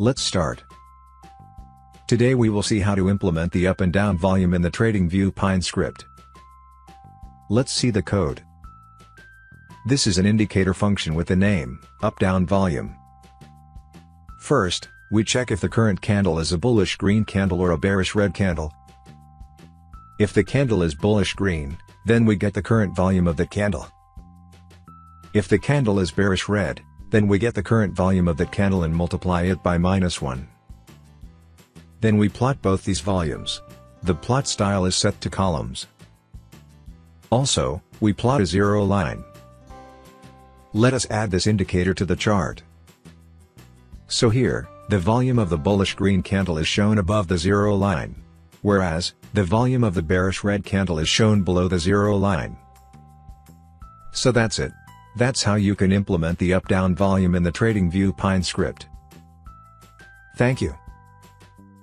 Let's start. Today we will see how to implement the up and down volume in the TradingView Pine script. Let's see the code. This is an indicator function with the name, up-down volume. First, we check if the current candle is a bullish green candle or a bearish red candle. If the candle is bullish green, then we get the current volume of the candle. If the candle is bearish red, then we get the current volume of that candle and multiply it by minus 1. Then we plot both these volumes. The plot style is set to columns. Also, we plot a zero line. Let us add this indicator to the chart. So here, the volume of the bullish green candle is shown above the zero line. Whereas, the volume of the bearish red candle is shown below the zero line. So that's it. That's how you can implement the up-down volume in the TradingView Pine script. Thank you.